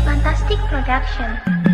Fantastic Production.